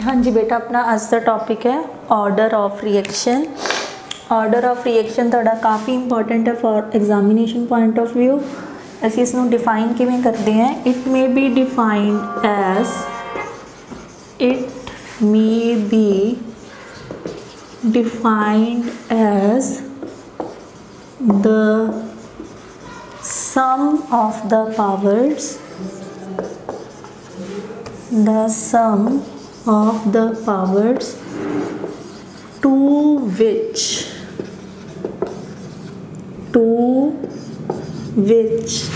हाँ जी बेटा, अपना आज का टॉपिक है order of reaction order of reaction थोड़ा काफ़ी इंपॉर्टेंट है for examination point of view असं इसमें डिफाइन किमें करते हैं. It may be defined as it may be defined as the sum of the powers the sum of the powers to which to which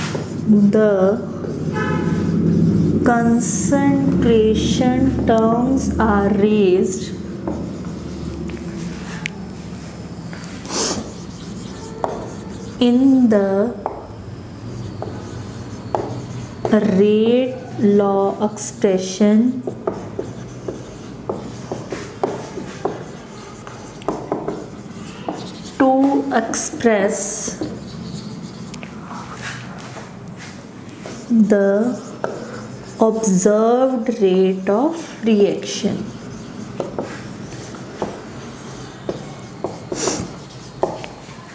the concentration terms are raised. In the rate law expression to press the observed rate of reaction.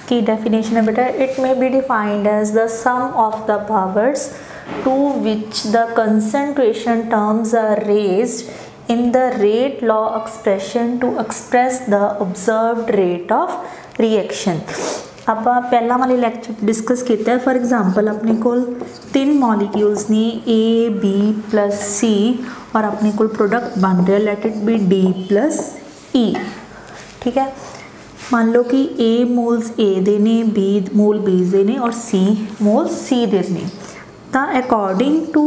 Key definition of it, it may be defined as the sum of the powers to which the concentration terms are raised in the rate law expression to express the observed rate of reaction. आप पहला वाले lecture discuss किया for example अपने को तीन molecules ने A B plus C और अपने को प्रोडक्ट बन रहे let it be D plus E ठीक है मान लो कि ए मोल्स ए देने बी मोल बी देने और सी मोल्स सी देने तो according to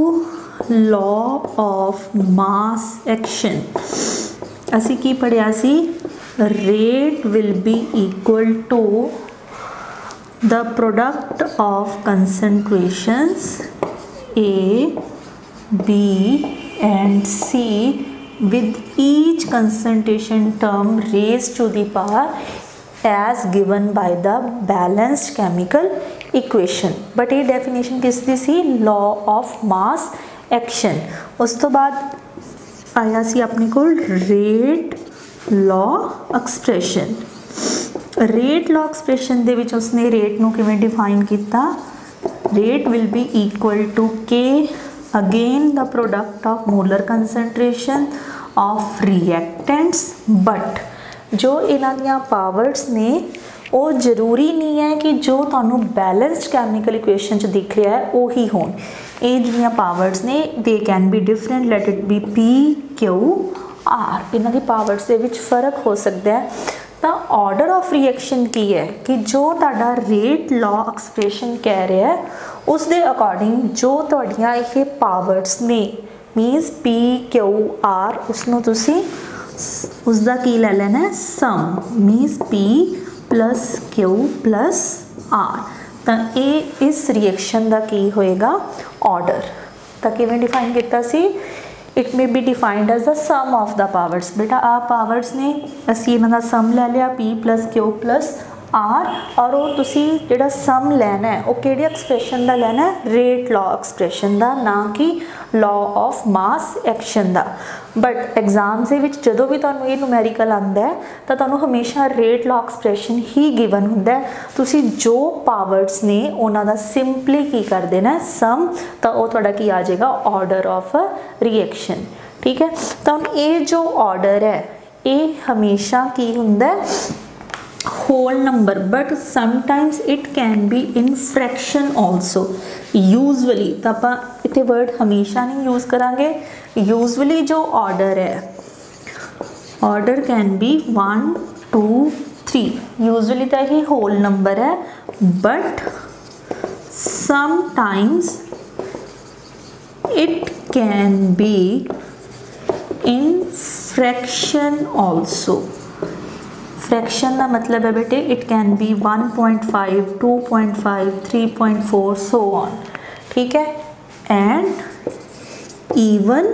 law of mass action असी की पढ़िया rate will be equal to the product of concentrations A, B and C with each concentration term raised to the power as given by the balanced chemical equation but ये definition किस दी सी law of mass action उस तो बाद आया सी अपने को rate law expression rate law expression ਦੇ ਵਿੱਚ ਉਸਨੇ ਰੇਟ ਨੂੰ ਕਿਵੇਂ ਡਿਫਾਈਨ ਕੀਤਾ? Rate will be equal to k again the product of molar concentration of reactants but ਜੋ ਇਹਨਾਂ ਦੀਆਂ ਪਾਵਰਸ ਨੇ, ਉਹ ਜ਼ਰੂਰੀ ਨਹੀਂ ਹੈ ਕਿ ਜੋ ਤੁਹਾਨੂੰ ਬੈਲੈਂਸਡ ਕੈਮੀਕਲ ਇਕੁਏਸ਼ਨ ਚ ਦਿਖ ਰਿਹਾ ਹੈ, ਉਹੀ ਹੋਣ। ਇਹ ਜਿਹੜੀਆਂ ਪਾਵਰਸ ਨੇ they can be different let it be P Q R ਇਹਨਾਂ ਦੀ ਪਾਵਰਸ ਦੇ ਵਿੱਚ ਫ਼ਰਕ ਹੋ ਸਕਦਾ ਹੈ। ਤਾਂ ਆਰਡਰ ਆਫ ਰਿਐਕਸ਼ਨ ਕੀ ਹੈ? ਕਿ ਜੋ ਤੁਹਾਡਾ ਰੇਟ ਲਾਅ ਐਕਸਪ੍ਰੈਸ਼ਨ ਕਹਿ ਰਿਹਾ ਹੈ ਉਸ ਦੇ ਅਕੋਰਡਿੰਗ ਜੋ ਤੁਹਾਡੀਆਂ ਇਹ ਪਾਵਰਸ ਨੇ ਮੀਨਸ ਪੀ ਕਿਊ ਆਰ ਉਸ ਨੂੰ ਤੁਸੀਂ ਉਸ ਦਾ ਕੀ ਲੈ ਲੈਣਾ sum means P plus Q plus R ਤਾਂ ਇਹ ਇਸ ਰਿਐਕਸ਼ਨ ਦਾ ਕੀ ਹੋਏਗਾ? ਆਰਡਰ ਤਾਂ ਕਿਵੇਂ ਡਿਫਾਈਨ ਕੀਤਾ ਸੀ? It may be defined as the sum of the powers बेटा, आप पावर्स ने सी मना सम ले लिया P plus Q plus R ਔਰ ਉਹ ਤੁਸੀਂ ਜਿਹੜਾ ਸਮ ਲੈਣਾ ਹੈ, ਉਹ ਕਿਹੜੇ ਐਕਸਪ੍ਰੈਸ਼ਨ ਦਾ ਲੈਣਾ ਹੈ? ਰੇਟ ਲਾਅ ਐਕਸਪ੍ਰੈਸ਼ਨ ਦਾ, ਨਾ ਕਿ ਲਾਅ ਆਫ ਮਾਸ ਐਕਸ਼ਨ ਦਾ। ਬਟ ਐਗਜ਼ਾਮਸ ਦੇ ਵਿੱਚ ਜਦੋਂ ਵੀ ਤੁਹਾਨੂੰ ਇਹ ਨੂਮੈਰੀਕਲ ਆਉਂਦਾ ਹੈ, ਤਾਂ ਤੁਹਾਨੂੰ ਹਮੇਸ਼ਾ ਰੇਟ ਲਾਅ ਐਕਸਪ੍ਰੈਸ਼ਨ ਹੀ ਗਿਵਨ ਹੁੰਦਾ ਹੈ। ਤੁਸੀਂ ਜੋ ਪਾਵਰਸ ਨੇ, ਉਹਨਾਂ ਦਾ ਸਿੰਪਲੀ ਕੀ ਕਰ ਦੇਣਾ ਸਮ ਤਾਂ ਉਹ ਤੁਹਾਡਾ ਕੀ ਆ ਜਾਏਗਾ? ਆਰਡਰ ਆਫ ਰਿਐਕਸ਼ਨ ਠੀਕ ਹੈ? ਤਾਂ ਹੁਣ ਇਹ ਜੋ ਆਰਡਰ ਹੈ, ਇਹ ਹਮੇਸ਼ਾ ਕੀ ਹੁੰਦਾ ਹੈ? whole number but sometimes it can be in fraction also usually ਤਾਂ ਆਪਾਂ ਇੱਥੇ word ਹਮੇਸ਼ਾ ਨਹੀਂ ਯੂਜ਼ ਕਰਾਂਗੇ usually ਜੋ order ਹੈ order can be 1 2 3 usually ਤਾਂ ਇਹ whole number ਹੈ but sometimes it can be in fraction also fraction का मतलब है बेटे it can be 1.5, 2.5, 3.4 so on ठीक है? एंड इवन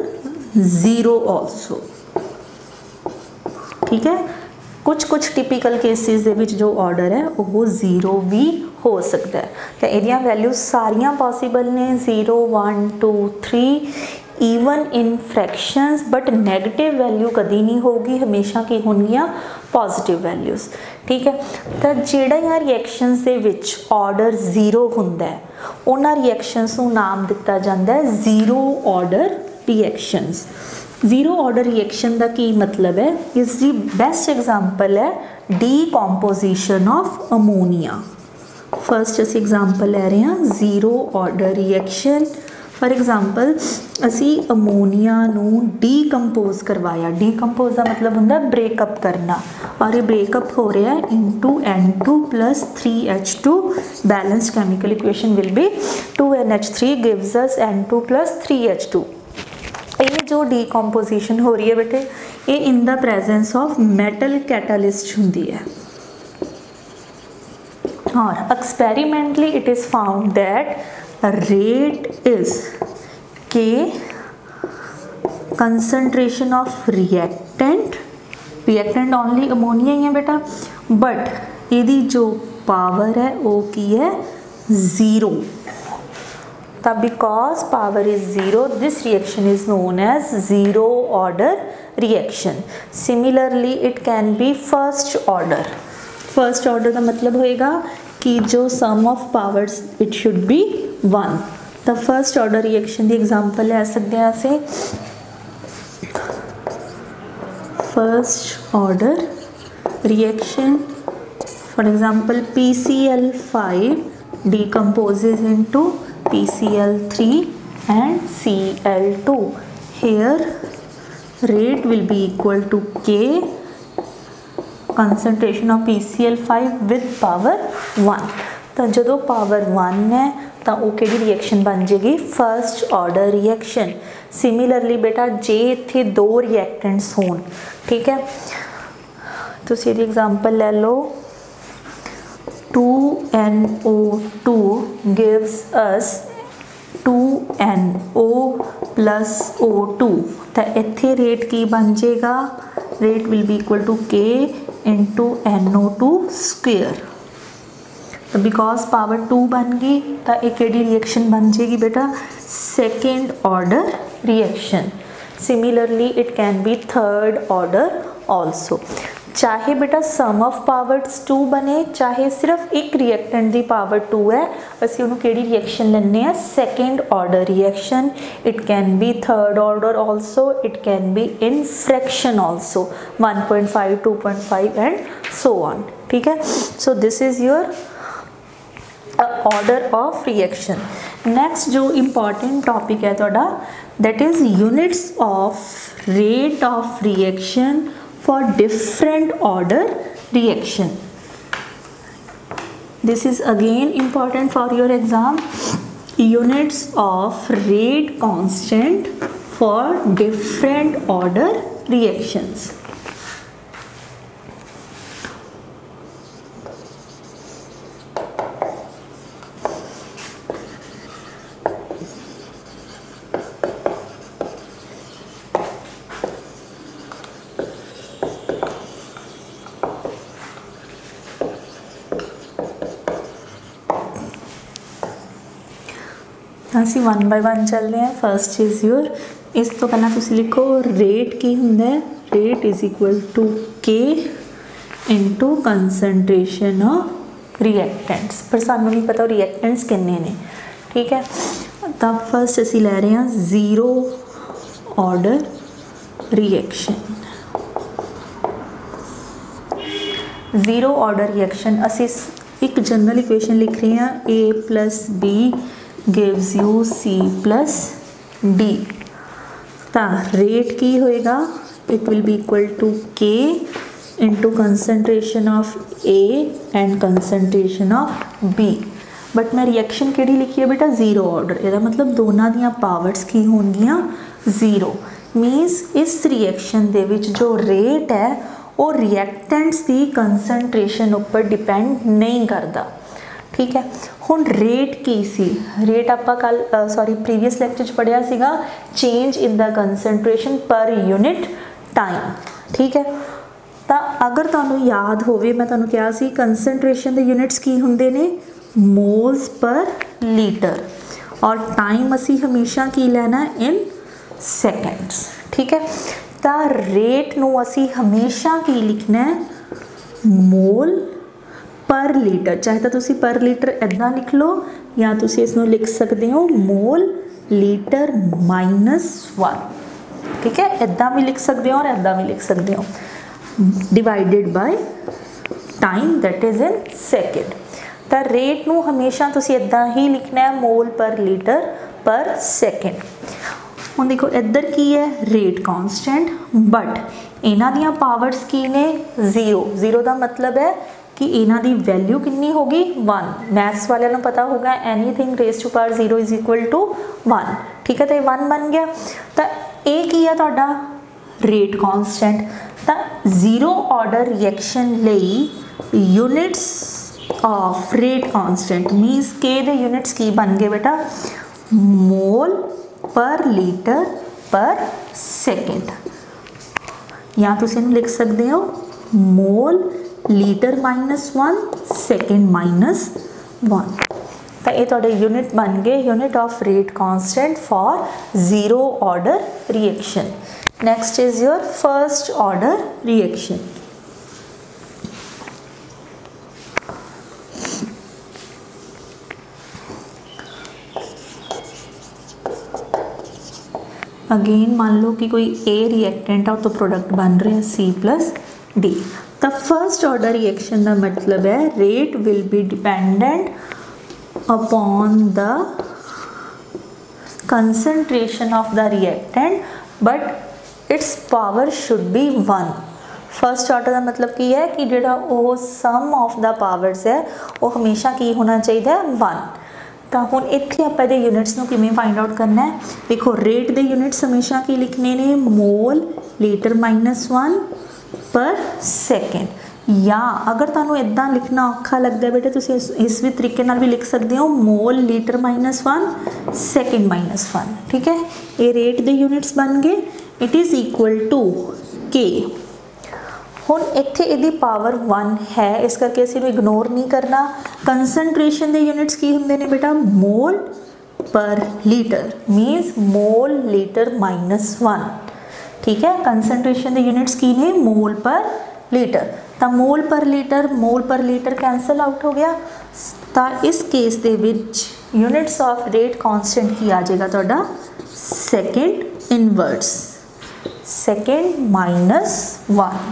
ज़ीरो आल्सो ठीक है? कुछ कुछ टिपिकल केसिस जो ऑर्डर है वह ज़ीरो भी हो सकता है। तो यदिया वैल्यू सारिया पॉसीबल ने zero one two three even in fraction but negative value कभी नहीं होगी हमेशा की होनगियाँ ਪੋਜ਼ਿਟਿਵ ਵੈਲਿਊਜ਼ ਠੀਕ ਹੈ? ਤਾਂ ਜਿਹੜੀਆਂ ਰਿਐਕਸ਼ਨਸ ਦੇ ਵਿੱਚ ਆਰਡਰ 0 ਹੁੰਦਾ ਹੈ, ਉਹਨਾਂ ਰਿਐਕਸ਼ਨਸ ਨੂੰ ਨਾਮ ਦਿੱਤਾ ਜਾਂਦਾ ਹੈ zero order reactions zero order reaction ਦਾ ਕੀ ਮਤਲਬ ਹੈ? ਇਸ ਦੀ ਬੈਸਟ ਐਗਜ਼ਾਮਪਲ ਹੈ ਡੀਕੰਪੋਜੀਸ਼ਨ ਆਫ ਅਮੋਨੀਆ ਫਰਸਟ ਅਸੀਂ ਐਗਜ਼ਾਮਪਲ ਲੈ ਰਹੇ ਹਾਂ zero order reaction for example असी अमोनिया डीकंपोज करवाया। डीकंपोज का मतलब होंगे ब्रेकअप करना। और ये ब्रेकअप हो रहा है into N two plus three H two balance chemical equation will be two N H three gives us N two plus three H two ये जो डीकंपोजिशन हो रही है बेटे, ये in the presence of metal catalyst होंगी है। और experimentally it is found that rate is K concentration of reactant reactant only ammonia ही है बेटा। बट यदि जो पावर है, वो की है ज़ीरो तब because power is zero this reaction is known as zero order reaction similarly it can be first order first order का मतलब होएगा कि जो sum of powers it should be one the first order reaction की example ले सकते हैं ऐसे। First order reaction for example P C L five decomposes into P C L three and C L two here rate will be equal to K concentration of PCl5 with power 1 ਤਾਂ ਜਦੋਂ power 1 ਹੈ ਤਾਂ ਉਹ ਕਿਹੜੀ reaction ਬਣ ਜੇਗੀ first order reaction similarly ਬੇਟਾ ਜੇ ਇੱਥੇ ਦੋ ਰਿਐਕਟੈਂਟਸ ਹੋਣ ਠੀਕ ਹੈ ਤੁਸੀਂ ਇਹਦੀ ਐਗਜ਼ਾਮਪਲ ਲੈ ਲਓ 2NO2 gives us 2NO plus O2 ਤਾਂ ਇੱਥੇ ਰੇਟ ਕੀ ਬਣ ਜਾਏਗਾ rate will be equal to K into NO2 square. तो बिकॉज़ पावर टू बन गई तो एक एडी रिएक्शन बन जाएगी बेटा। Second order reaction similarly it can be third order also चाहे बेटा सम ऑफ पावर्स टू बने चाहे सिर्फ एक रिएक्टेंट की पावर टू है ਅਸੀਂ ਉਹਨੂੰ ਕਿਹੜੀ ਰਿਐਕਸ਼ਨ ਲੈਣੇ ਆ second order reaction it can be third order also it can be in fraction also 1.5 2.5 and so on ਠੀਕ ਹੈ so this is your order of reaction next जो इम्पॉर्टेंट टॉपिक है थोड़ा that is units of rate of reaction for different order reaction. This is again important for your exam. Units of rate constant for different order reactions. ਅਸੀਂ one by one ਚੱਲਦੇ ਹਾਂ first is your ਇਸ ਤੋਂ ਪਹਿਲਾਂ ਤੁਸੀਂ ਲਿਖੋ rate ਕੀ ਹੁੰਦਾ ਹੈ rate is equal to k into concentration of reactants ਪਰ ਸਾਨੂੰ ਨਹੀਂ ਪਤਾ ਰਿਐਕਟੈਂਟਸ ਕਿੰਨੇ ਨੇ ਠੀਕ ਹੈ ਤਾਂ ਫਰਸਟ ਅਸੀਂ ਲੈ ਰਹੇ ਹਾਂ zero order reaction zero order reaction ਅਸੀਂ ਇੱਕ ਜਨਰਲ ਇਕੁਏਸ਼ਨ ਲਿਖ ਰਹੇ ਹਾਂ a b gives you c plus d ਤਾਂ ਰੇਟ ਕੀ ਹੋਏਗਾ it will be equal to k into concentration of a and concentration of b but ਮੈਂ reaction ਕਿਹੜੀ ਲਿਖੀ ਹੈ ਬੇਟਾ ਜ਼ੀਰੋ ਆਰਡਰ ਇਹਦਾ ਮਤਲਬ ਦੋਨਾਂ ਦੀਆਂ ਪਾਵਰਸ ਕੀ ਹੋਣਗੀਆਂ ਜ਼ੀਰੋ ਮੀਨਸ ਇਸ ਰਿਐਕਸ਼ਨ ਦੇ ਵਿੱਚ ਜੋ ਰੇਟ ਹੈ ਉਹ ਰਿਐਕਟੈਂਟਸ ਦੀ ਕਨਸੈਂਟ੍ਰੇਸ਼ਨ ਉੱਪਰ ਡਿਪੈਂਡ ਨਹੀਂ ਕਰਦਾ ਠੀਕ ਹੈ ਹੁਣ ਰੇਟ ਕੀ ਸੀ ਰੇਟ ਆਪਾਂ ਕੱਲ ਸੌਰੀ ਪ੍ਰੀਵੀਅਸ ਲੈਕਚਰ ਚ ਪੜਿਆ ਸੀਗਾ change in the concentration per unit time ਠੀਕ ਹੈ ਤਾਂ ਅਗਰ ਤੁਹਾਨੂੰ ਯਾਦ ਹੋਵੇ ਮੈਂ ਤੁਹਾਨੂੰ ਕਿਹਾ ਸੀ ਕਨਸੈਂਟ੍ਰੇਸ਼ਨ ਦੇ ਯੂਨਿਟਸ ਕੀ ਹੁੰਦੇ ਨੇ ਮੋਲਸ ਪਰ ਲੀਟਰ ਔਰ ਟਾਈਮ ਅਸੀਂ ਹਮੇਸ਼ਾ ਕੀ ਲੈਣਾ ਇਨ ਸੈਕਿੰਡਸ ਠੀਕ ਹੈ ਤਾਂ ਰੇਟ ਨੂੰ ਅਸੀਂ ਹਮੇਸ਼ਾ ਕੀ ਲਿਖਣਾ ਹੈ ਮੋਲ ਪਰ ਲੀਟਰ ਚਾਹੇ ਤਾਂ ਤੁਸੀਂ ਪਰ ਲੀਟਰ ਇਦਾਂ ਲਿਖ ਲਓ ਜਾਂ ਤੁਸੀਂ ਇਸ ਨੂੰ ਲਿਖ ਸਕਦੇ ਹੋ ਮੋਲ ਲੀਟਰ ਮਾਈਨਸ 1 ਠੀਕ ਹੈ ਇਦਾਂ ਵੀ ਲਿਖ ਸਕਦੇ ਹੋ ਔਰ ਇਦਾਂ ਵੀ ਲਿਖ ਸਕਦੇ ਹੋ divided by time that is in second ਤਾਂ ਰੇਟ ਨੂੰ ਹਮੇਸ਼ਾ ਤੁਸੀਂ ਇਦਾਂ ਹੀ ਲਿਖਣਾ ਹੈ ਮੋਲ ਪਰ ਲੀਟਰ ਪਰ ਸੈਕਿੰਡ ਹੁਣ ਦੇਖੋ ਇੱਧਰ ਕੀ ਹੈ ਰੇਟ ਕਾਂਸਟੈਂਟ ਬਟ ਇਹਨਾਂ ਦੀਆਂ ਪਾਵਰਸ ਕੀ ਨੇ 0 0 ਦਾ ਮਤਲਬ ਹੈ ਕਿ ਇਹਨਾਂ ਦੀ ਵੈਲਿਊ ਕਿੰਨੀ ਹੋਗੀ 1 ਮੈਥਸ ਵਾਲਿਆਂ ਨੂੰ ਪਤਾ ਹੋਗਾ anything raise to power 0 is equal to 1 ਠੀਕ ਹੈ ਤਾਂ ਇਹ 1 ਬਣ ਗਿਆ ਤਾਂ ਇਹ ਕੀ ਹੈ ਤੁਹਾਡਾ ਰੇਟ ਕਾਂਸਟੈਂਟ ਤਾਂ ਜ਼ੀਰੋ ਆਰਡਰ ਰਿਐਕਸ਼ਨ ਲਈ units of rate constant means k ਦੇ ਯੂਨਿਟਸ ਕੀ ਬਣ ਗਏ ਬੇਟਾ ਮੋਲ ਪਰ ਲੀਟਰ ਪਰ ਸੈਕਿੰਡ ਜਾਂ ਤੁਸੀਂ ਇਹਨੂੰ ਲਿਖ ਸਕਦੇ ਹੋ mall litre minus one, second minus one. तो ये थोड़े यूनिट बन गए। Unit of rate constant for zero order reaction next is your first order reaction again मान लो कि कोई ए रिएक्टेंट है तो प्रोडक्ट बन रहे हैं C plus D the first order reaction का मतलब है rate will be dependent upon the concentration of the reactant but its power should be 1 first order ਦਾ ਮਤਲਬ ਕੀ ਹੈ ਕਿ ਜਿਹੜਾ ਉਹ ਸਮ ਆਫ ਦਾ ਪਾਵਰਸ ਹੈ ਉਹ ਹਮੇਸ਼ਾ ਕੀ ਹੋਣਾ ਚਾਹੀਦਾ ਹੈ 1 ਤਾਂ ਹੁਣ ਇੱਥੇ ਆਪਾਂ ਇਹਦੇ ਯੂਨਿਟਸ ਨੂੰ ਕਿਵੇਂ ਫਾਈਂਡ ਆਊਟ ਕਰਨਾ ਹੈ ਦੇਖੋ ਰੇਟ ਦੇ ਯੂਨਿਟਸ ਹਮੇਸ਼ਾ ਕੀ ਲਿਖਨੇ ਨੇ mall litre minus 1 per second ਜਾਂ ਅਗਰ ਤੁਹਾਨੂੰ ਇਦਾਂ ਲਿਖਣਾ ਔਖਾ ਲੱਗਦਾ ਬੇਟੇ, ਤੁਸੀਂ ਇਸ ਇਸ ਵੀ ਤਰੀਕੇ ਨਾਲ ਵੀ ਲਿਖ ਸਕਦੇ ਹੋ, mole litre minus 1 second minus 1 ਠੀਕ ਹੈ? ਇਹ ਰੇਟ ਦੇ ਯੂਨਿਟਸ ਬਣ ਗਏ। It is equal to k. ਹੁਣ ਇੱਥੇ ਇਹਦੀ ਪਾਵਰ 1 ਹੈ। ਇਸ ਕਰਕੇ ਅਸੀਂ ਇਹਨੂੰ ਇਗਨੋਰ ਨਹੀਂ ਕਰਨਾ। ਕਨਸੈਂਟ੍ਰੇਸ਼ਨ ਦੇ ਯੂਨਿਟਸ ਕੀ ਹੁੰਦੇ ਨੇ ਬੇਟਾ? Mole per litre. Means mole litre minus 1 ਠੀਕ ਹੈ ਕਨਸੈਂਟ੍ਰੇਸ਼ਨ ਦੇ ਯੂਨਿਟਸ ਕੀ ਨੇ ਮੋਲ ਪਰ ਲੀਟਰ ਤਾਂ mole per litre mole per litre cancel out ਹੋ ਗਿਆ ਤਾਂ ਇਸ ਕੇਸ ਦੇ ਵਿੱਚ ਯੂਨਿਟਸ ਆਫ ਰੇਟ ਕਾਂਸਟੈਂਟ ਕੀ ਆ ਜਾਏਗਾ ਤੁਹਾਡਾ second inverse second minus 1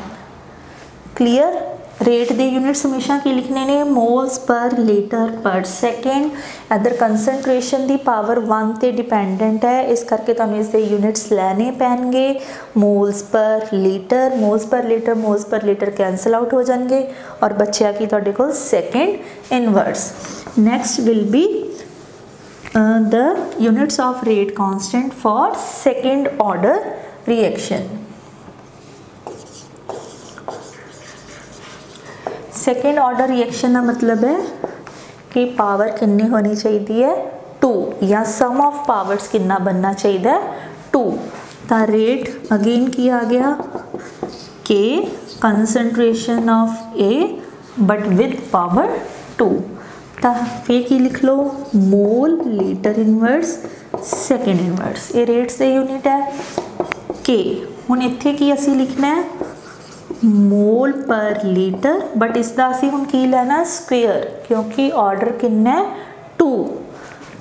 clear rate दे यूनिट्स हमेशा की लिखने ने moles per litre per second other concentration की पावर वन पर डिपेंडेंट है. इस करके तुम इसके यूनिट्स लेने पैणगे moles per litre moles per litre moles per litre cancel out हो जाएँगे. और बच्चे की थोड़े को second inverse next will be the units of rate constant for second order reaction second order reaction का मतलब है कि पावर किन्नी होनी चाहिए टू या सम ऑफ़ पावर्स किन्ना बनना चाहिए टू तो रेट अगेन की आ गया K concentration of A but with power two तो फिर की लिख लो mole litre inverse second inverse ये रेट से यूनिट है के हूँ इतने की असी लिखना है? मोल पर लीटर बट इस हम कीलना स्क्वेयर क्योंकि ऑर्डर किन्ने? टू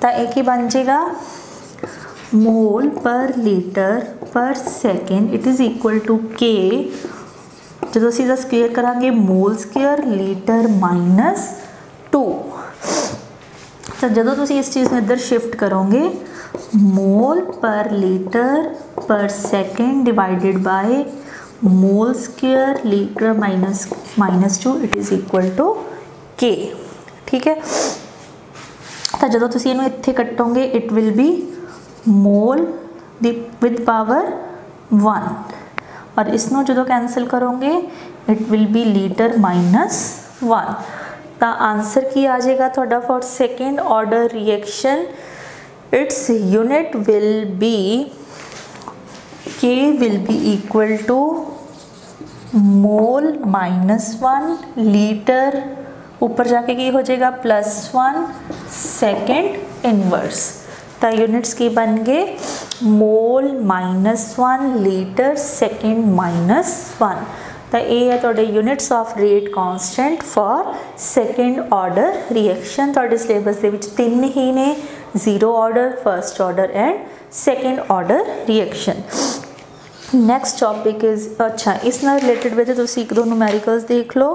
तो एक ही बन जाएगा। Mole per litre per second it is equal to K जो सीधा स्केयर करा mole square litre minus two तो जो तीन इस चीज़ में इधर शिफ्ट करोगे, mole per litre per second divided by mole square litre minus minus two it is equal to K ठीक है? तो जो तुम इतने कट्टोंगे it will be mole with power one और इस जो कैंसल करोगे it will be litre minus one तो आंसर की आ जाएगा थोड़ा for second order reaction its unit will be K will be equal to mole minus one litre ऊपर जाके की हो जाएगा प्लस वन सेकेंड इनवर्स तो यूनिट्स की बन गए mole minus one litre second minus one तो ये है थोड़े units of rate constant for second order reaction थोड़े सिलेबस के तीन ही ने zero order first order and second order reaction next topic is अच्छा इस न रिलेटिड वे तो सीख दो न्यूमेरिकल्स देख लो।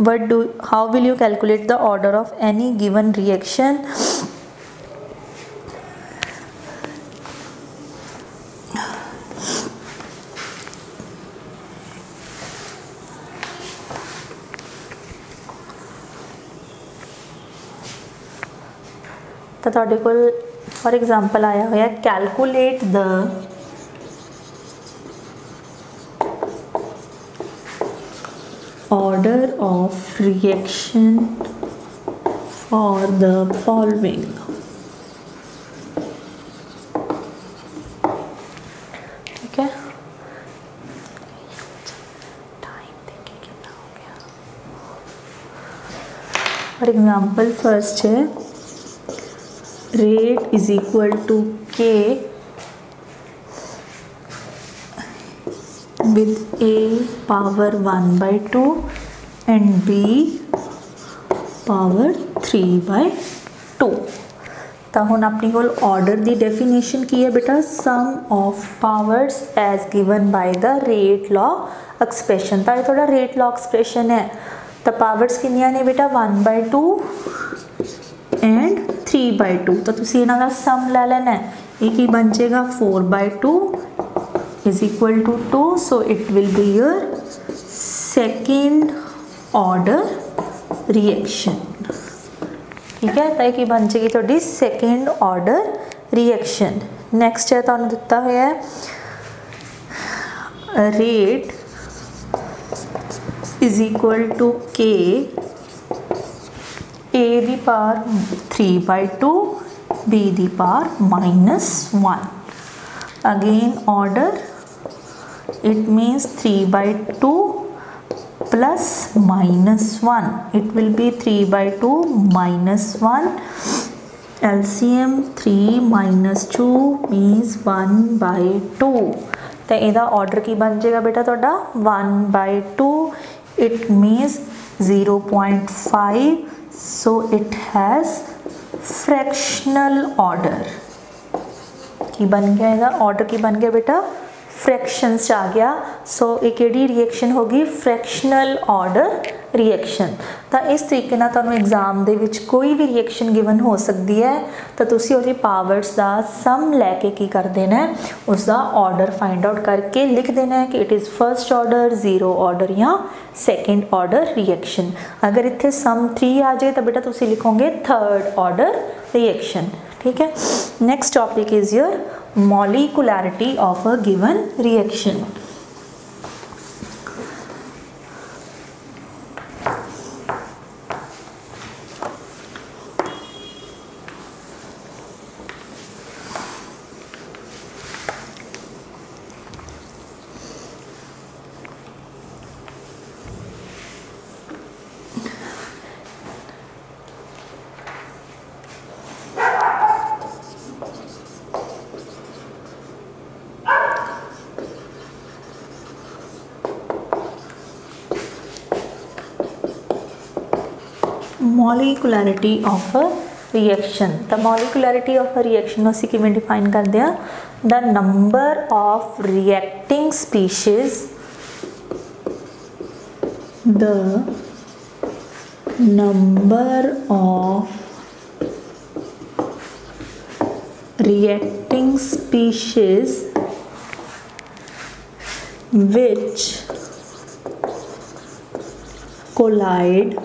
But do how will you calculate the order of any given reaction तो थोड़े को फॉर एग्ज़ाम्पल आया हुआ calculate the order of reaction for the following. Okay. For example first eh, rate is equal to k with A power one by two and B power three by two. तो हम अपने को order की definition की है बेटा sum of powers as given by the rate law expression तो ये थोड़ा रेट लॉ एक्सप्रैशन है। तो पावर्स कि ने बेटा? One by two and three by two. तो तुम सम लै लेना है। एक बन जाएगा four by two is equal to 2 so it will be your second order reaction. ठीक है? तो कि बन जाएगी थोड़ी सैकेंड ऑर्डर रिएक्शन नैक्सट है तो तुम दिता हुआ है रेट इज़ इक्वल टू के ए की थ्री बाय टू बी दार minus one again order it means 3 by 2 plus minus 1 it will be 3 by 2 minus 1 LCM 3 minus 2 means 1 by 2 तो यदा ऑर्डर की बन जाएगा बेटा थोड़ा 1 by 2 it means 0.5 so it has fractional order की बन गया यदा ऑर्डर की बन गया बेटा ਫ੍ਰੈਕਸ਼ਨਸ ਚ ਆ ਗਿਆ ਸੋ ਇਹ ਕਿਹੜੀ ਰਿਐਕਸ਼ਨ ਹੋਗੀ ਫ੍ਰੈਕਸ਼ਨਲ ਆਰਡਰ ਰਿਐਕਸ਼ਨ ਤਾਂ ਇਸ ਤਰੀਕੇ ਨਾਲ ਤੁਹਾਨੂੰ ਐਗਜ਼ਾਮ ਦੇ ਵਿੱਚ ਕੋਈ ਵੀ ਰਿਐਕਸ਼ਨ ਗਿਵਨ ਹੋ ਸਕਦੀ ਹੈ ਤਾਂ ਤੁਸੀਂ ਉਹਦੀ ਪਾਵਰਸ ਦਾ ਸਮ ਲੈ ਕੇ ਕੀ ਕਰ ਦੇਣਾ ਹੈ ਉਸ ਦਾ ਆਰਡਰ ਫਾਈਂਡ ਆਊਟ ਕਰਕੇ ਲਿਖ ਦੇਣਾ ਹੈ ਕਿ it is first order zero order ਜਾਂ ਸੈਕੰਡ ਆਰਡਰ ਰਿਐਕਸ਼ਨ ਅਗਰ ਇੱਥੇ ਸਮ 3 ਆ ਜਾਏ ਤਾਂ ਬੇਟਾ ਤੁਸੀਂ ਲਿਖੋਗੇ ਥਰਡ ਆਰਡਰ ਰਿਐਕਸ਼ਨ ठीक है next topic is your molecularity of a given reaction molecularity of reaction the molecularity of a reaction असं किमें डिफाइन करते हैं। The number of reacting species the number of reacting species which collide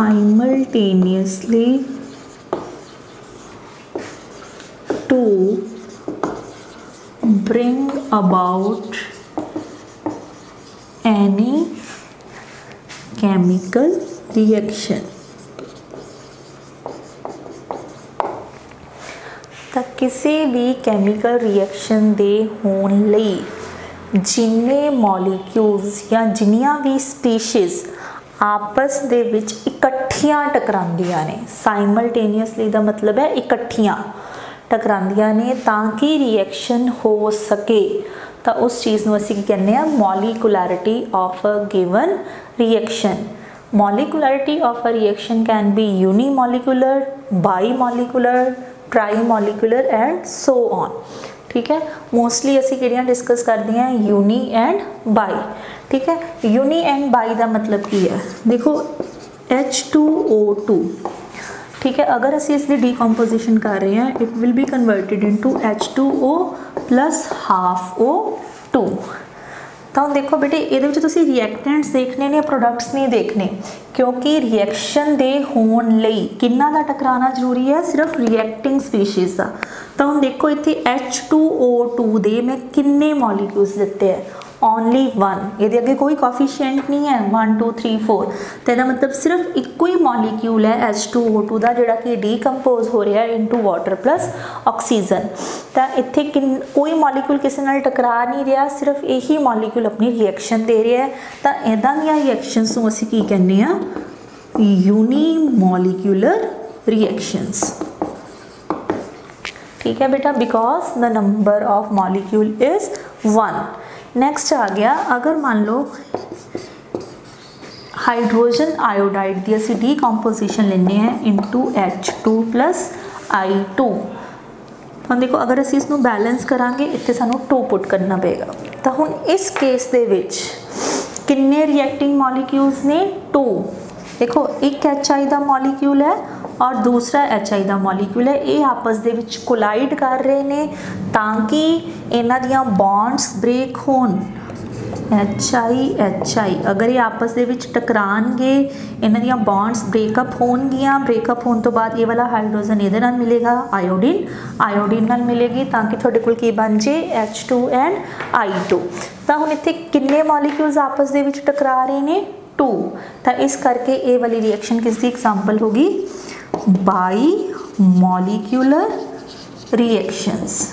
simultaneously to bring about any chemical reaction ਤਾਂ ਕਿਸੇ ਵੀ chemical reaction ਦੇ ਹੋਣ ਲਈ ਜਿੰਨੇ ਮੋਲੀਕਿਊਲਸ ਜਾਂ ਜਿੰਨੀਆਂ ਵੀ ਸਪੀਸੀਜ਼ ਆਪਸ ਦੇ ਵਿੱਚ ਇਕੱਠੀਆਂ ਟਕਰਾਉਂਦੀਆਂ ਨੇ। ਸਾਈਮਲਟੇਨੀਅਸਲੀ ਦਾ ਮਤਲਬ ਹੈ ਇਕੱਠੀਆਂ ਟਕਰਾਉਂਦੀਆਂ ਨੇ ਤਾਂ ਕਿ ਰਿਐਕਸ਼ਨ ਹੋ ਸਕੇ। ਤਾਂ ਉਸ ਚੀਜ਼ ਨੂੰ ਅਸੀਂ ਕੀ ਕਹਿੰਦੇ ਆ molecularity of a given reaction molecularity of a reaction can be unimolecular, bimolecular, trimolecular and so on ਠੀਕ ਹੈ ਮੋਸਟਲੀ ਅਸੀਂ ਕਿਹੜੀਆਂ ਡਿਸਕਸ ਕਰਦੇ ਹਾਂ ਯੂਨੀ ਐਂਡ ਬਾਈ ਠੀਕ ਹੈ ਯੂਨੀ ਐਂਡ ਬਾਈ ਦਾ ਮਤਲਬ ਕੀ ਹੈ ਦੇਖੋ H2O2 ਠੀਕ ਹੈ ਅਗਰ ਅਸੀਂ ਇਸ ਦੀ ਡੀਕੰਪੋਜੀਸ਼ਨ ਕਰ ਰਹੇ ਹਾਂ it will be converted into H2O half O2 ਤਾਂ ਦੇਖੋ ਬੇਟੇ ਇਹਦੇ ਵਿੱਚ ਤੁਸੀਂ ਰਿਐਕਟੈਂਟਸ ਦੇਖਣੇ ਨੇ ਪ੍ਰੋਡਕਟਸ ਨਹੀਂ ਦੇਖਣੇ ਕਿਉਂਕਿ ਰਿਐਕਸ਼ਨ ਦੇ ਹੋਣ ਲਈ ਕਿੰਨਾ ਦਾ ਟਕਰਾਣਾ ਜ਼ਰੂਰੀ ਹੈ ਸਿਰਫ ਰਿਐਕਟਿੰਗ ਸਪੀਸੀਜ਼ ਦਾ ਤਾਂ ਹੁਣ ਦੇਖੋ ਇੱਥੇ H2O2 ਦੇ ਮੈਂ ਕਿੰਨੇ ਮੋਲੀਕਿਊਲਸ ਦਿੱਤੇ ਹੈ ਓਨਲੀ 1 ਇਹਦੇ ਅੱਗੇ ਕੋਈ ਕੋਫੀਸ਼ੀਐਂਟ ਨਹੀਂ ਹੈ 1 2 3 4 ਤੇ ਇਹਦਾ ਮਤਲਬ ਸਿਰਫ ਇੱਕੋ ਹੀ ਮੋਲੀਕਿਊਲ ਹੈ H2O2 ਦਾ ਜਿਹੜਾ ਕਿ ਡੀਕੰਪੋਜ਼ ਹੋ ਰਿਹਾ ਇਨਟੂ ਵਾਟਰ ਪਲੱਸ ਆਕਸੀਜਨ ਤਾਂ ਇੱਥੇ ਕੋਈ ਮੋਲੀਕਿਊਲ ਕਿਸੇ ਨਾਲ ਟਕਰਾ ਨਹੀਂ ਰਿਹਾ ਸਿਰਫ ਇਹੀ ਮੋਲੀਕਿਊਲ ਆਪਣੀ ਰਿਐਕਸ਼ਨ ਦੇ ਰਿਹਾ ਹੈ ਤਾਂ ਇਦਾਂ ਦੀਆਂ ਰਿਐਕਸ਼ਨਸ ਨੂੰ ਅਸੀਂ ਕੀ ਕਹਿੰਦੇ ਆ ਯੂਨੀ ਮੋਲੀਕਿਊਲਰ ਰਿਐਕਸ਼ਨਸ ਠੀਕ ਹੈ ਬੇਟਾ because the number of molecule is 1 next ਆ ਗਿਆ, ਅਗਰ ਮੰਨ ਲਓ ਹਾਈਡਰੋਜਨ ਆਇਓਡਾਈਡ ਦੀ ਅਸੀਂ ਡੀਕੰਪੋਜੀਸ਼ਨ ਲੈਣੇ ਹੈ ਇਨਟੂ H2 I2 ਹੁਣ ਦੇਖੋ, ਅਗਰ ਅਸੀਂ ਇਸ ਨੂੰ ਬੈਲੈਂਸ ਕਰਾਂਗੇ, ਇੱਥੇ ਸਾਨੂੰ 2 ਪੁੱਟ ਕਰਨਾ ਪਏਗਾ। ਤਾਂ ਹੁਣ ਇਸ ਕੇਸ ਦੇ ਵਿੱਚ ਕਿੰਨੇ ਰਿਐਕਟਿੰਗ ਮੋਲੀਕਿਊਲਸ ਨੇ? 2 ਦੇਖੋ, ਇੱਕ HI ਦਾ ਮੋਲੀਕਿਊਲ ਹੈ ਔਰ ਦੂਸਰਾ HI ਦਾ ਮੋਲੀਕਿਊਲ ਹੈ, ਇਹ ਆਪਸ ਦੇ ਵਿੱਚ ਕੋਲਾਈਡ ਕਰ ਰਹੇ ਨੇ ਤਾਂ ਕਿ ਇਹਨਾਂ ਦੀਆਂ ਬੌਂਡਸ ਬ੍ਰੇਕ ਹੋਣ। HI HI ਅਗਰ ਇਹ ਆਪਸ ਦੇ ਵਿੱਚ ਟਕਰਾਣਗੇ, ਇਹਨਾਂ ਦੀਆਂ ਬੌਂਡਸ ਬ੍ਰੇਕਅਪ ਹੋਣਗੀਆਂ ਬ੍ਰੇਕਅਪ ਹੋਣ ਤੋਂ ਬਾਅਦ ਇਹ ਵਾਲਾ ਹਾਈਡਰੋਜਨ ਇਹਦੇ ਨਾਲ ਮਿਲੇਗਾ ਆਇਓਡੀਨ ਆਇਓਡੀਨ ਨਾਲ ਮਿਲੇਗੀ ਤਾਂ ਕਿ ਤੁਹਾਡੇ ਕੋਲ ਕੀ ਬਣ ਜੇ? H2 ਐਂਡ I2 ਤਾਂ ਹੁਣ ਇੱਥੇ ਕਿੰਨੇ ਮੋਲੀਕਿਊਲਸ ਆਪਸ ਦੇ ਵਿੱਚ ਟਕਰਾ ਰਹੇ ਨੇ? 2 ਤਾਂ ਇਸ ਕਰਕੇ ਇਹ ਵਾਲੀ ਰਿਐਕਸ਼ਨ ਕਿਸ ਦੀ ਐਗਜ਼ਾਮਪਲ ਹੋਗੀ ਬਾਈ ਮੋਲੀਕਿਊਲਰ ਰਿਐਕਸ਼ਨਸ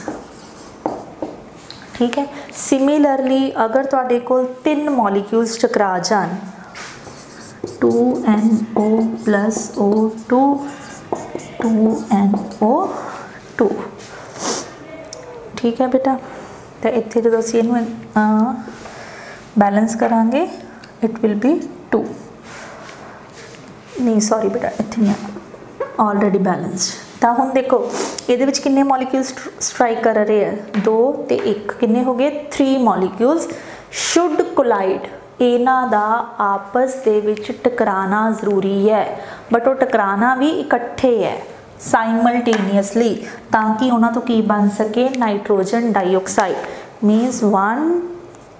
ਠੀਕ ਹੈ ਸਿਮਿਲਰਲੀ ਅਗਰ ਤੁਹਾਡੇ ਕੋਲ ਤਿੰਨ ਮੋਲੀਕਿਊਲਸ ਟਕਰਾ ਜਾਣ 2NO O2 2NO2 ਠੀਕ ਹੈ ਬੇਟਾ ਤਾਂ ਇੱਥੇ ਜਦੋਂ ਅਸੀਂ ਇਹਨੂੰ ਬੈਲੈਂਸ ਕਰਾਂਗੇ ਇਟ ਵਿਲ ਬੀ 2 ਨਹੀਂ ਸੌਰੀ ਬੇਟਾ ਇੱਥੇ ਨਹੀਂ ਆਲਰੇਡੀ ਬੈਲੈਂਸਡ ਤਾਂ ਹੁਣ ਦੇਖੋ, ਇਹਦੇ ਵਿੱਚ ਕਿੰਨੇ ਮੋਲੀਕਿਊਲਸ ਸਟ੍ਰਾਈਕ ਕਰ ਰਹੇ ਆ? 2 ਤੇ 1 ਕਿੰਨੇ ਹੋ ਗਏ? 3 ਮੋਲੀਕਿਊਲਸ ਸ਼ੁੱਡ ਕੋਲਾਈਡ ਇਹਨਾਂ ਦਾ ਆਪਸ ਦੇ ਵਿੱਚ ਟਕਰਾਣਾ ਜ਼ਰੂਰੀ ਹੈ ਬਟ ਉਹ ਟਕਰਾਣਾ ਵੀ ਇਕੱਠੇ ਹੈ ਸਾਈਮਲਟੇਨੀਅਸਲੀ ਤਾਂ ਕਿ ਉਹਨਾਂ ਤੋਂ ਕੀ ਬਣ ਸਕੇ? Nitrogen dioxide. ਮੀਨਸ 1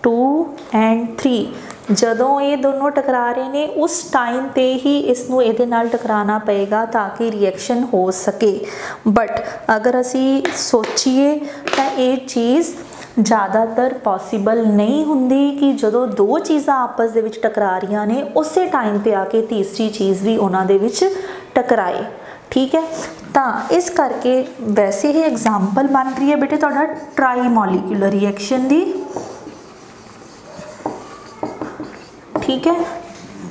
2 ਐਂਡ 3 ਜਦੋਂ ਇਹ ਦੋਨੋਂ ਟਕਰਾ ਰਹੇ ਨੇ, ਉਸ ਟਾਈਮ ਤੇ ਹੀ ਇਸ ਨੂੰ ਇਹਦੇ ਨਾਲ ਟਕਰਾਣਾ ਪਏਗਾ ਤਾਂ ਕਿ ਰਿਐਕਸ਼ਨ ਹੋ ਸਕੇ। ਬਟ ਅਗਰ ਅਸੀਂ ਸੋਚੀਏ ਤਾਂ ਇਹ ਚੀਜ਼ ਜ਼ਿਆਦਾਤਰ ਪੋਸੀਬਲ ਨਹੀਂ ਹੁੰਦੀ ਕਿ ਜਦੋਂ ਦੋ ਚੀਜ਼ਾਂ ਆਪਸ ਦੇ ਵਿੱਚ ਟਕਰਾ ਰਹੀਆਂ ਨੇ, ਉਸੇ ਟਾਈਮ ਤੇ ਆ ਕੇ ਤੀਸਰੀ ਚੀਜ਼ ਵੀ ਉਹਨਾਂ ਦੇ ਵਿੱਚ ਟਕਰਾਏ। ਠੀਕ ਹੈ? ਤਾਂ ਇਸ ਕਰਕੇ ਵੈਸੇ ਹੀ ਐਗਜ਼ਾਮਪਲ ਬਣ ਰਹੀ ਹੈ ਬੇਟੇ ਤੁਹਾਡਾ ਟ੍ਰਾਈ ਮੋਲੀਕੂਲਰ ਰਿਐਕਸ਼ਨ ਦੀ। ਠੀਕ ਹੈ?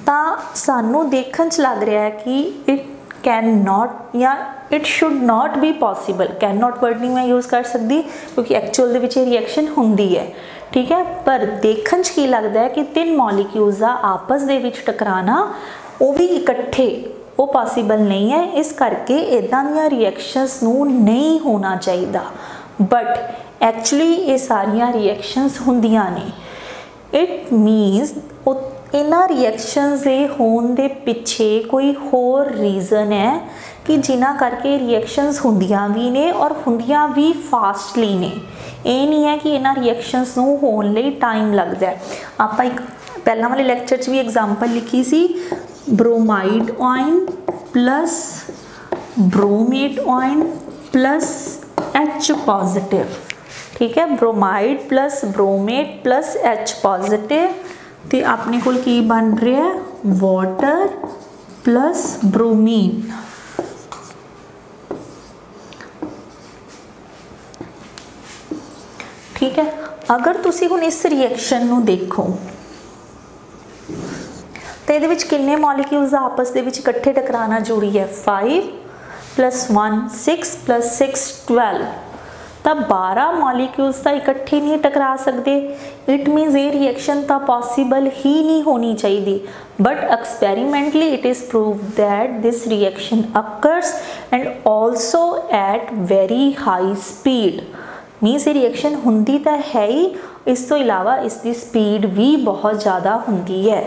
ਤਾਂ ਸਾਨੂੰ ਦੇਖਣ ਚ ਲੱਗ ਰਿਹਾ ਹੈ ਕਿ ਇਟ ਕੈਨ ਨਾਟ ਜਾਂ it should not be possible can not word ਨਹੀਂ ਮੈਂ ਯੂਜ਼ ਕਰ ਸਕਦੀ, ਕਿਉਂਕਿ ਐਕਚੁਅਲ ਦੇ ਵਿੱਚ ਇਹ ਰਿਐਕਸ਼ਨ ਹੁੰਦੀ ਹੈ। ਠੀਕ ਹੈ? ਪਰ ਦੇਖਣ ਚ ਕੀ ਲੱਗਦਾ ਹੈ ਕਿ ਤਿੰਨ ਮੋਲੀਕਿਊਲਸ ਦਾ ਆਪਸ ਦੇ ਵਿੱਚ ਟਕਰਾਣਾ ਉਹ ਵੀ ਇਕੱਠੇ, ਉਹ ਪੋਸੀਬਲ ਨਹੀਂ ਹੈ। ਇਸ ਕਰਕੇ ਇਦਾਂ ਦੀਆਂ ਰਿਐਕਸ਼ਨਸ ਨੂੰ ਨਹੀਂ ਹੋਣਾ ਚਾਹੀਦਾ। ਬਟ ਐਕਚੁਅਲੀ ਇਹ ਸਾਰੀਆਂ ਰਿਐਕਸ਼ਨਸ ਹੁੰਦੀਆਂ ਨੇ। ਇਟ ਮੀਨਸ ਉਹ ਇਹਨਾਂ ਰਿਐਕਸ਼ਨਸ ਦੇ ਹੋਣ ਦੇ ਪਿੱਛੇ ਕੋਈ ਹੋਰ ਰੀਜ਼ਨ ਹੈ ਕਿ ਜਿਨ੍ਹਾਂ ਕਰਕੇ ਰਿਐਕਸ਼ਨਸ ਹੁੰਦੀਆਂ ਵੀ ਨੇ ਔਰ ਹੁੰਦੀਆਂ ਵੀ ਫਾਸਟਲੀ ਨੇ ਇਹ ਨਹੀਂ ਹੈ ਕਿ ਇਹਨਾਂ ਰਿਐਕਸ਼ਨਸ ਨੂੰ ਹੋਣ ਲਈ ਟਾਈਮ ਲੱਗਦਾ ਹੈ ਆਪਾਂ ਇੱਕ ਪਹਿਲਾਂ ਵਾਲੇ ਲੈਕਚਰ 'ਚ ਵੀ ਐਗਜ਼ਾਮਪਲ ਲਿਖੀ ਸੀ bromide ion plus bromate ion plus H positive ਠੀਕ ਹੈ bromide plus bromate plus H positive ਤੇ ਆਪਣੇ ਕੋਲ ਕੀ ਬਣ ਰਿਹਾ? ਹੈ ਵਾਟਰ ਪਲੱਸ ਬ੍ਰੋਮੀਨ ਠੀਕ ਹੈ? ਅਗਰ ਤੁਸੀਂ ਹੁਣ ਇਸ ਰਿਐਕਸ਼ਨ ਨੂੰ ਦੇਖੋ, ਤੇ ਇਹਦੇ ਵਿੱਚ ਕਿੰਨੇ ਮੋਲੀਕਿਊਲਸ ਆਪਸ ਦੇ ਵਿੱਚ ਇਕੱਠੇ ਟਕਰਾਣਾ ਜ਼ਰੂਰੀ ਹੈ। 5 1 6 6 12 ਤਾਂ 12 ਮੋਲੀਕਿਊਲਸ ਤਾਂ ਇਕੱਠੇ ਨਹੀਂ ਟਕਰਾ ਸਕਦੇ ਇਟ ਮੀਨਸ ਇਹ ਰਿਐਕਸ਼ਨ ਤਾਂ ਪੋਸੀਬਲ ਹੀ ਨਹੀਂ ਹੋਣੀ ਚਾਹੀਦੀ but experimentally it is proved that this reaction occurs and also at very high speed means ਇਹ ਰਿਐਕਸ਼ਨ ਹੁੰਦੀ ਤਾਂ ਹੈ ਹੀ ਇਸ ਤੋਂ ਇਲਾਵਾ ਇਸ ਦੀ ਸਪੀਡ ਵੀ ਬਹੁਤ ਜ਼ਿਆਦਾ ਹੁੰਦੀ ਹੈ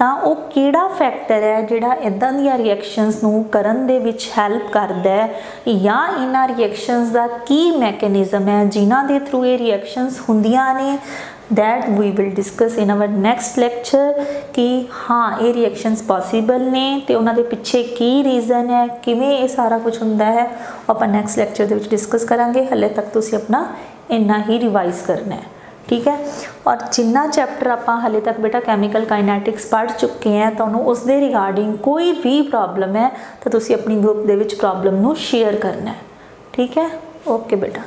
ਤਾਂ ਉਹ ਕਿਹੜਾ ਫੈਕਟਰ ਹੈ ਜਿਹੜਾ ਇਦਾਂ ਦੀਆਂ ਰਿਐਕਸ਼ਨਸ ਨੂੰ ਕਰਨ ਦੇ ਵਿੱਚ ਹੈਲਪ ਕਰਦਾ ਹੈ? ਜਾਂ ਇਹਨਾਂ ਰਿਐਕਸ਼ਨਸ ਦਾ ਕੀ ਮੈਕੈਨਿਜ਼ਮ ਹੈ ਜਿਨ੍ਹਾਂ ਦੇ ਥਰੂ ਇਹ ਰਿਐਕਸ਼ਨਸ ਹੁੰਦੀਆਂ ਨੇ? That we will discuss in our next lecture ਕਿ ਹਾਂ, ਇਹ ਰਿਐਕਸ਼ਨਸ ਪੋਸੀਬਲ ਨੇ ਤੇ ਉਹਨਾਂ ਦੇ ਪਿੱਛੇ ਕੀ ਰੀਜ਼ਨ ਹੈ, ਕਿਵੇਂ ਇਹ ਸਾਰਾ ਕੁਝ ਹੁੰਦਾ ਹੈ, ਉਹ ਆਪਾਂ ਨੈਕਸਟ ਲੈਕਚਰ ਦੇ ਵਿੱਚ ਡਿਸਕਸ ਕਰਾਂਗੇ। ਹਲੇ ਤੱਕ ਤੁਸੀਂ ਆਪਣਾ ਇੰਨਾ ਹੀ ਰਿਵਾਈਜ਼ ਕਰਨਾ ਹੈ। ਠੀਕ ਹੈ? ਔਰ ਜਿੰਨਾ ਚੈਪਟਰ ਆਪਾਂ ਹਲੇ ਤੱਕ ਬੇਟਾ ਕੈਮੀਕਲ ਕਾਈਨੈਟਿਕਸ ਪੜ੍ਹ ਚੁੱਕੇ ਆ ਤੁਹਾਨੂੰ ਉਸ ਦੇ ਰਿਗਾਰਡਿੰਗ ਕੋਈ ਵੀ ਪ੍ਰੋਬਲਮ ਹੈ, ਤਾਂ ਤੁਸੀਂ ਆਪਣੀ ਗਰੁੱਪ ਦੇ ਵਿੱਚ ਪ੍ਰੋਬਲਮ ਨੂੰ ਸ਼ੇਅਰ ਕਰਨਾ ਹੈ। ਠੀਕ ਹੈ? ਓਕੇ ਬੇਟਾ।